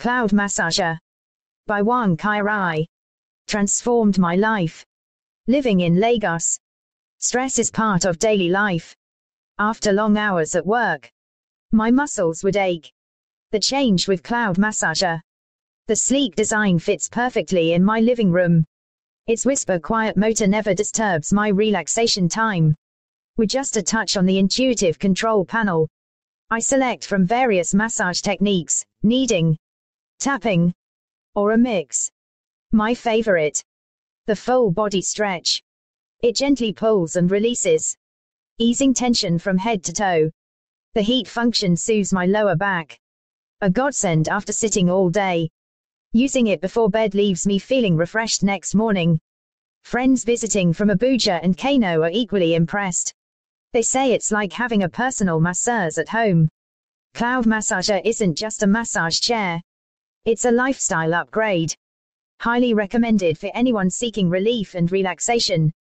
Cloud Massager. By Wang Qirui. Transformed my life. Living in Lagos. Stress is part of daily life. After long hours at work, my muscles would ache. The change with Cloud Massager. The sleek design fits perfectly in my living room. Its whisper quiet motor never disturbs my relaxation time. With just a touch on the intuitive control panel, I select from various massage techniques, kneading, tapping, or a mix. My favorite. The full body stretch. It gently pulls and releases, easing tension from head to toe. The heat function soothes my lower back. A godsend after sitting all day. Using it before bed leaves me feeling refreshed next morning. Friends visiting from Abuja and Kano are equally impressed. They say it's like having a personal masseuse at home. Cloud Massager isn't just a massage chair. It's a lifestyle upgrade. Highly recommended for anyone seeking relief and relaxation.